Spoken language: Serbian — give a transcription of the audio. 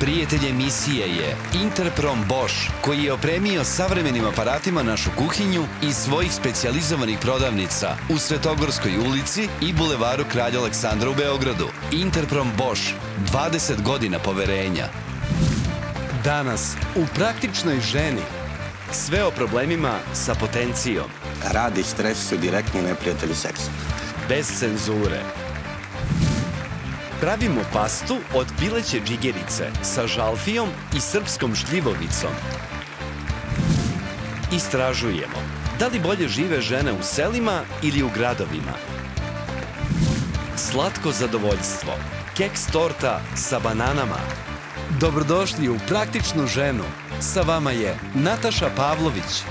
Prijatelj emisije je Interprom Bosch, koji je opremio savremenim aparatima našu kuhinju iz svojih specijalizovanih prodavnica u Svetogorskoj ulici i Bulevaru Kralja Aleksandra u Beogradu. Interprom Bosch, 20 godina poverenja. Danas, u praktičnoj ženi, sve o problemima sa potencijom, Rad i stres su direktni neprijatelji seksa. bez cenzure. Pravimo pastu od pileće džigerice sa žalfijom i srpskom šljivovicom. Istražujemo da li bolje žive žene u selima ili u gradovima. Slatko zadovoljstvo. Keks torta sa bananama. Dobrodošli u praktičnu ženu. Sa vama je Nataša Pavlović.